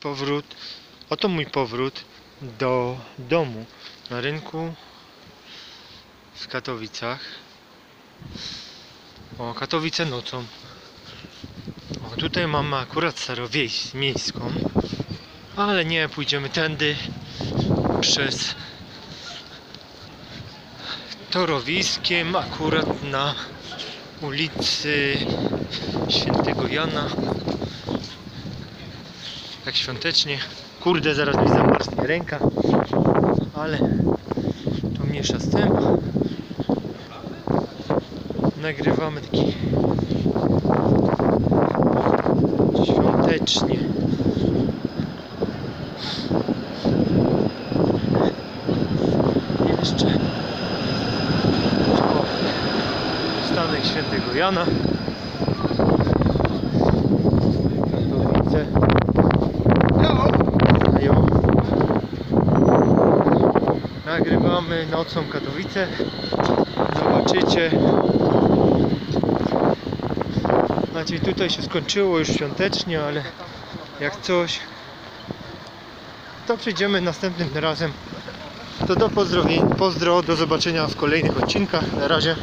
powrót, oto mój powrót do domu na rynku w Katowicach. O, Katowice nocą. O, tutaj mamy akurat starowiejską, ale nie, pójdziemy tędy przez Torowiskiem, akurat na ulicy Świętego Jana. Tak świątecznie. Kurde, zaraz mi zamarznie ręka, ale to mniejsza z tym. Nagrywamy taki świątecznie. Jeszcze stanek świętego Jana. Katowice. Ajo. Nagrywamy nocą Katowice. Zobaczycie. Znaczy tutaj się skończyło już świątecznie, ale jak coś to przyjdziemy następnym razem. To do pozdrowień, pozdro, do zobaczenia w kolejnych odcinkach. Na razie.